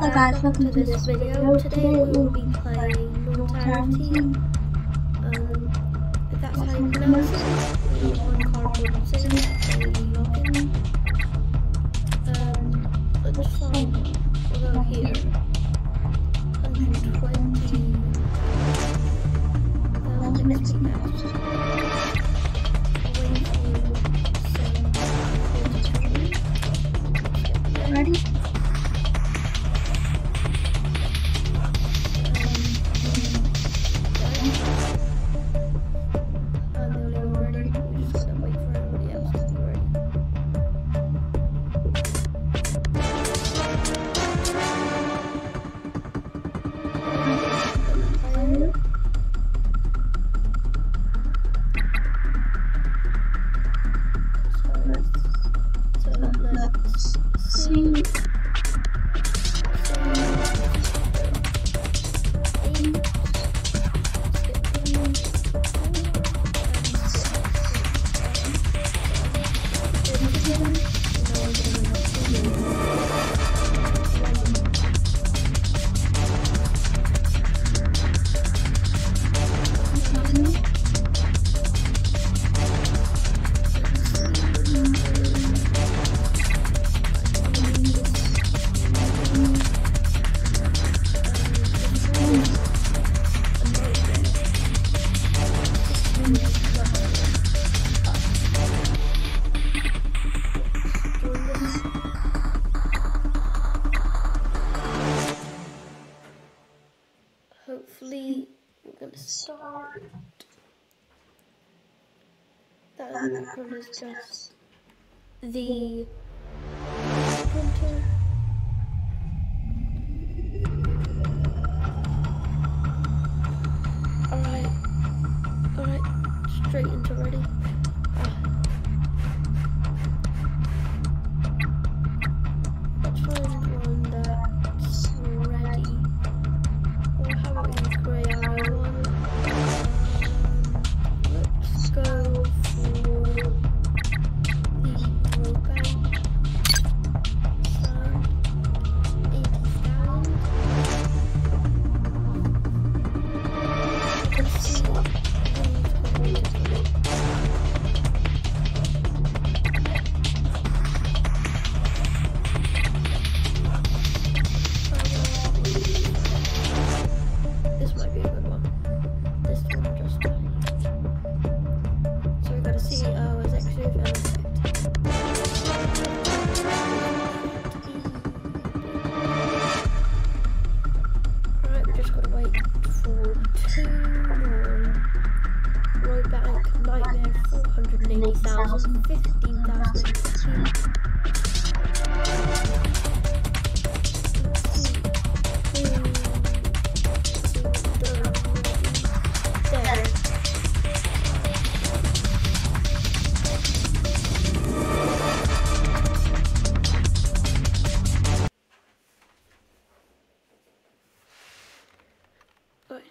Hello guys, welcome to this video. Today we will be playing Notoriety. Um, if that's how you pronounce it, on cardboard city, login. Um, let's find, we'll go here. 120. Um, let's. start. That is just the printer. Alright, alright, straight into ready.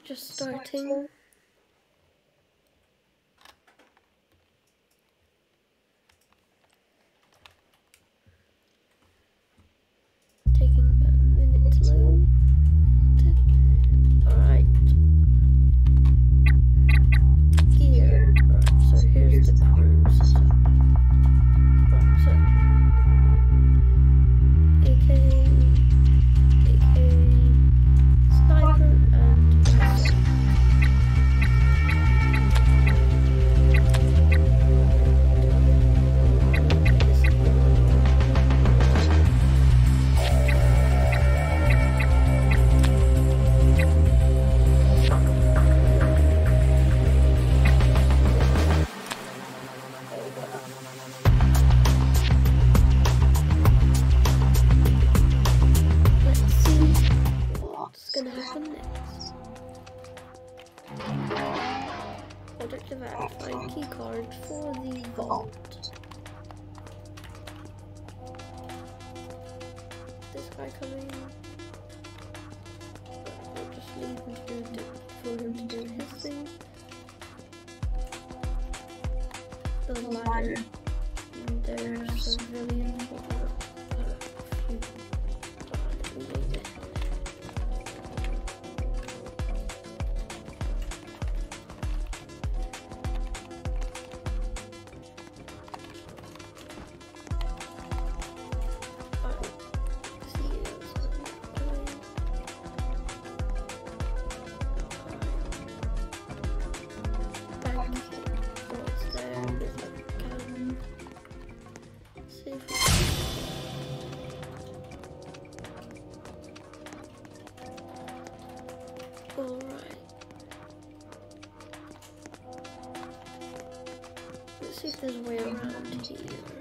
just starting. see if there's a way around here.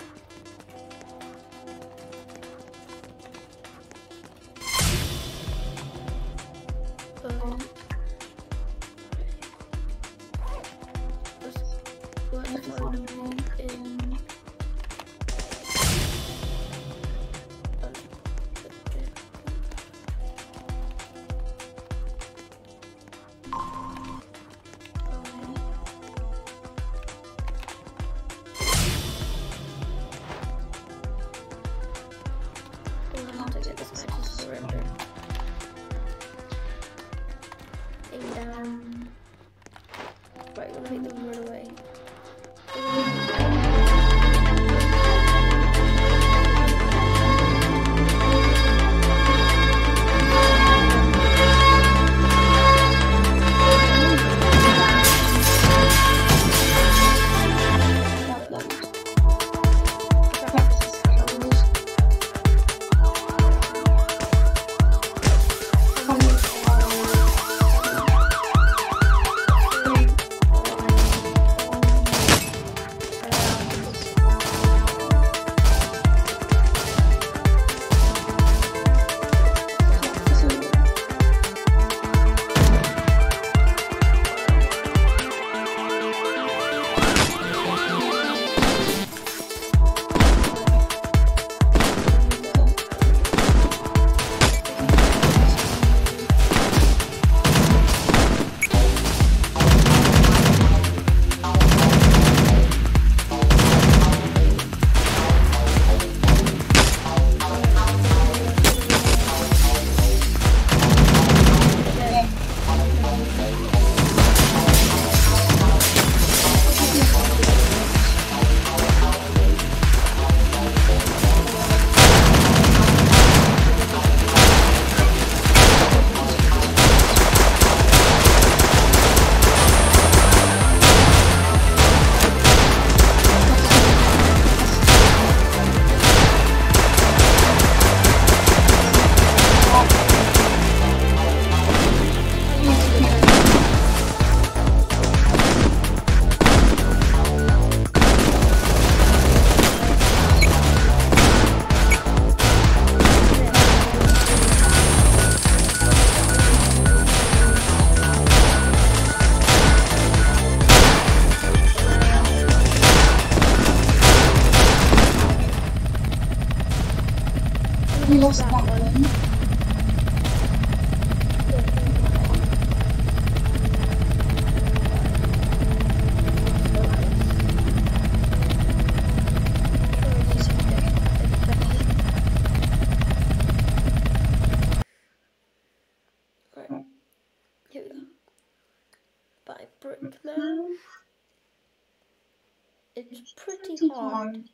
hard.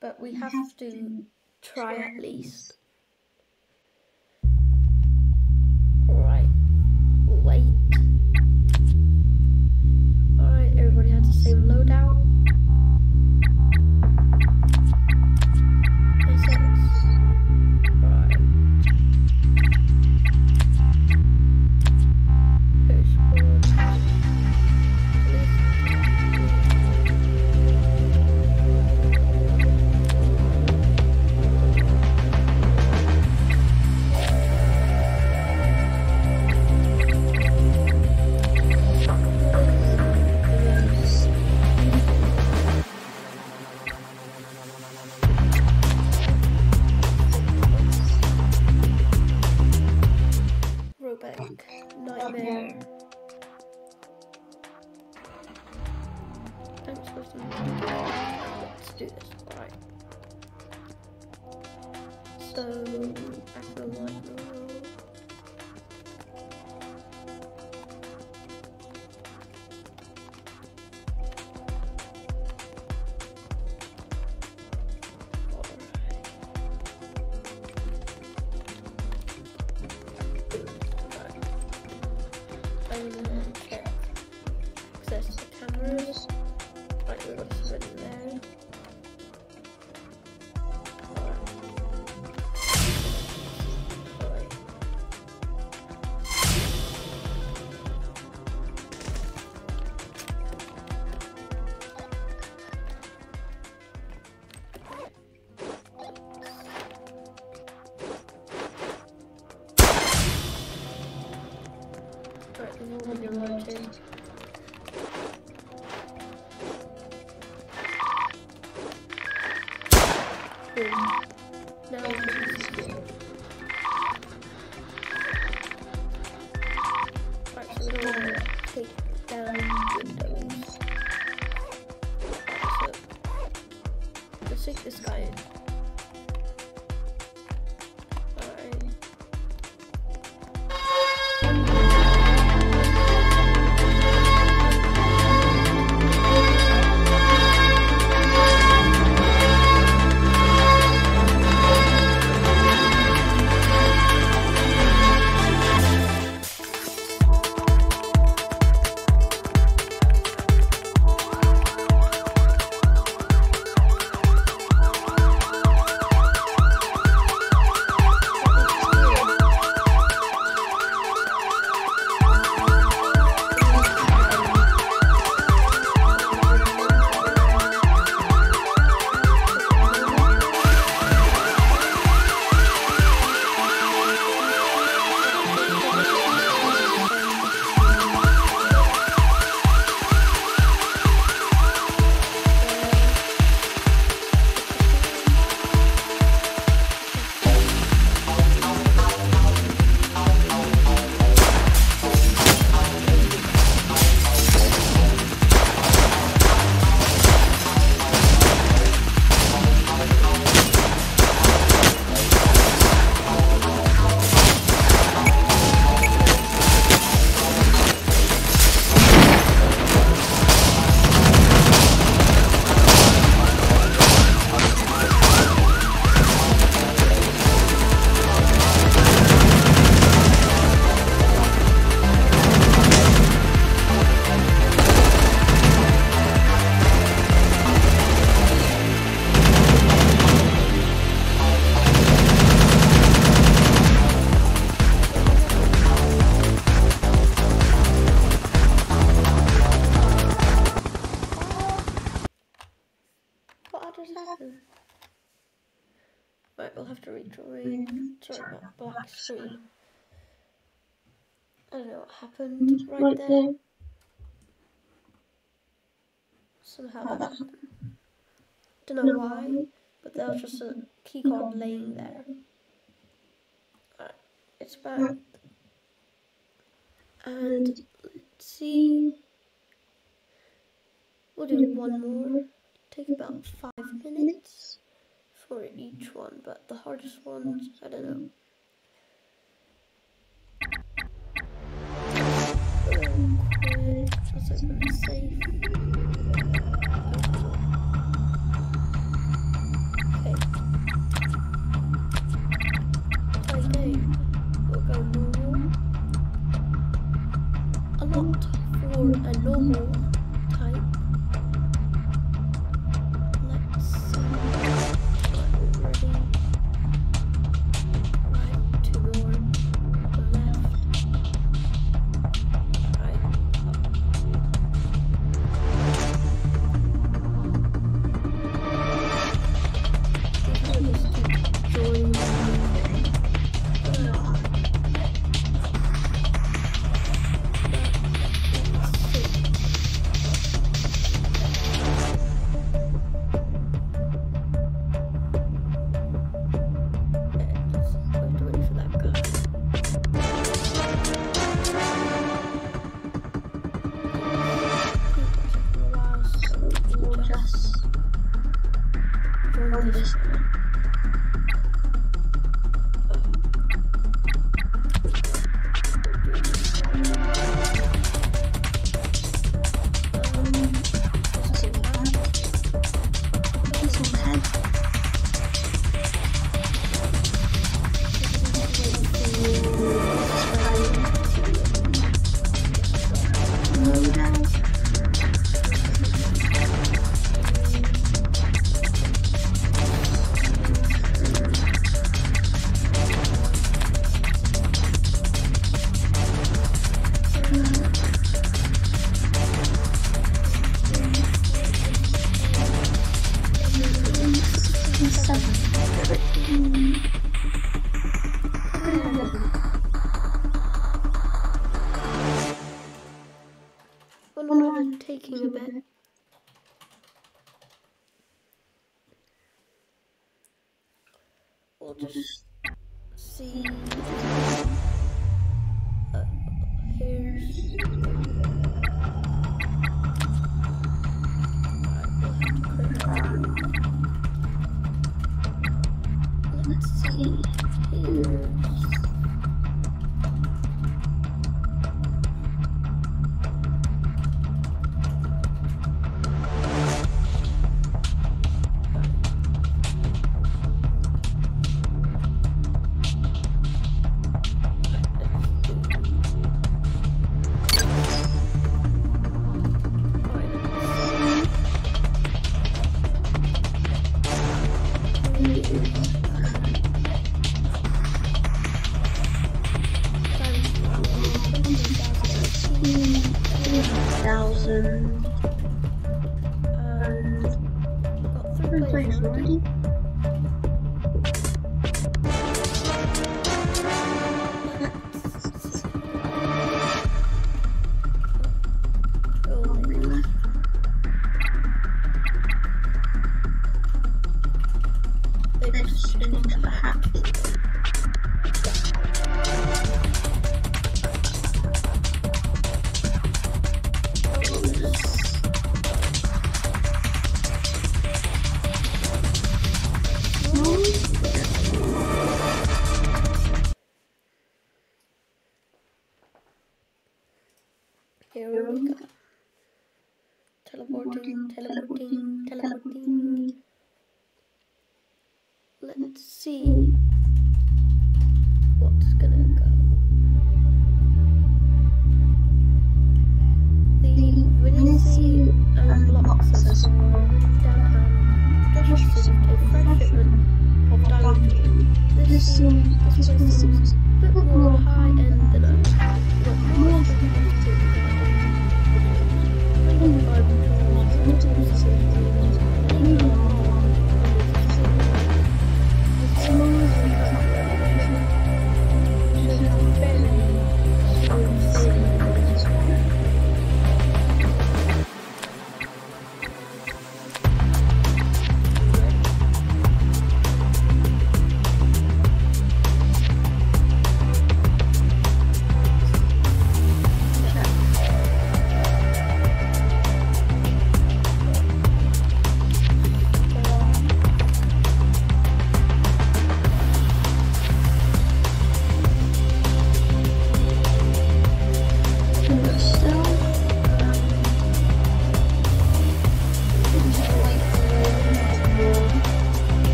But we have to try at least. Right. Wait. um, carrots. What's this? Let's take this I don't know what happened mm, right, there. Somehow that happened. Don't know why, but there was just a keycard laying there. Alright, it's back. And let's see. We'll do one more. Take about five minutes for each one, but the hardest ones, I don't know. Just changed the hat.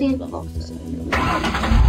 这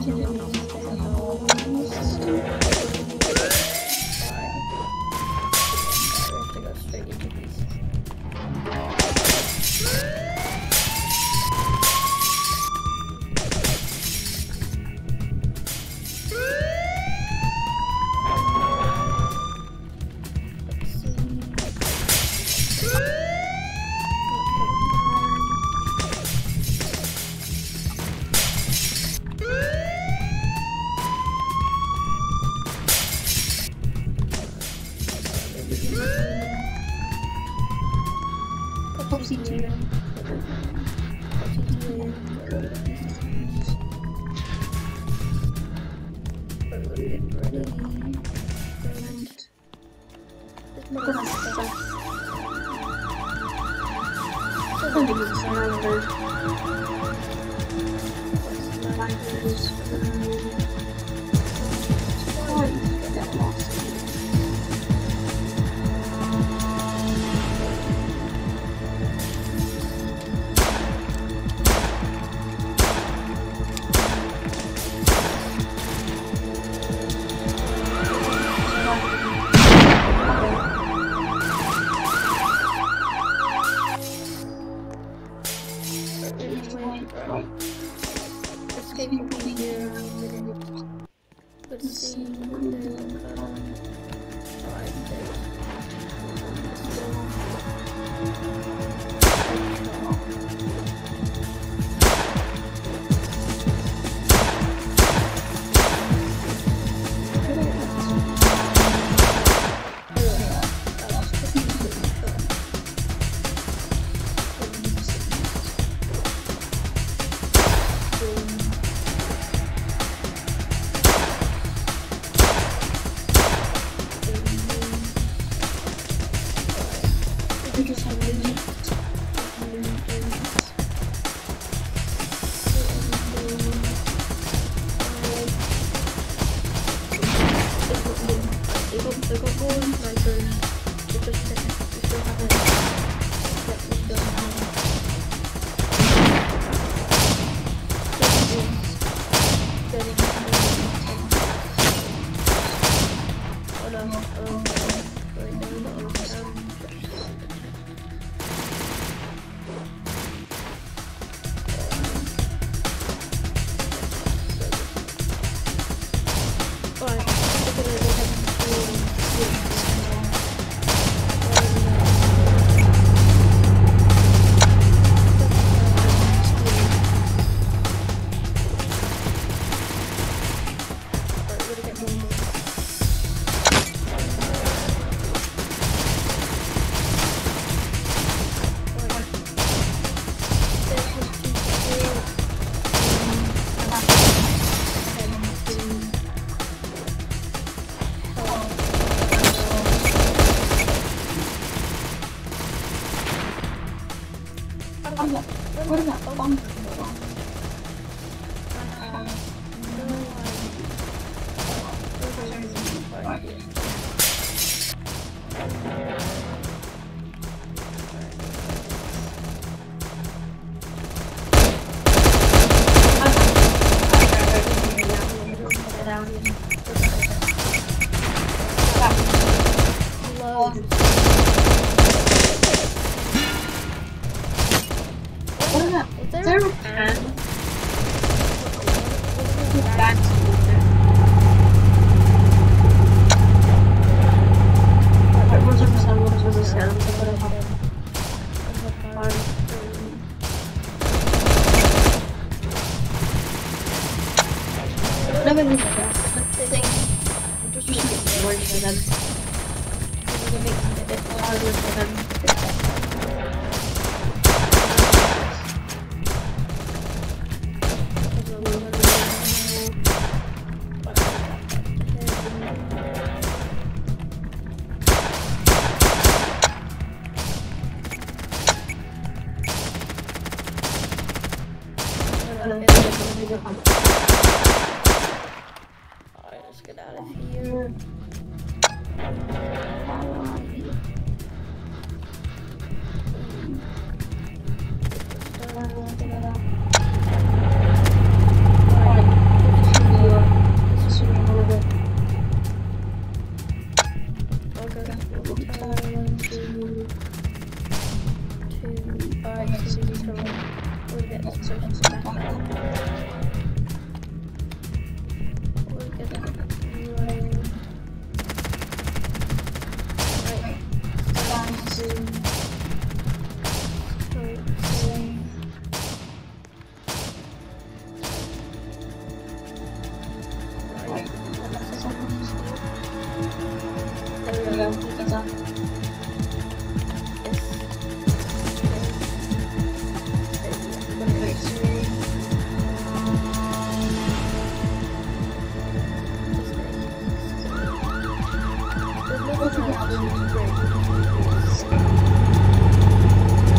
gente pretty. Brilliant. There's more What about the Dawaj mi tego. Dużo się nie wyłączyłem. Nie wiem, jak to